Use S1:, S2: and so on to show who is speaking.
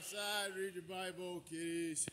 S1: outside, read your Bible, kiddies.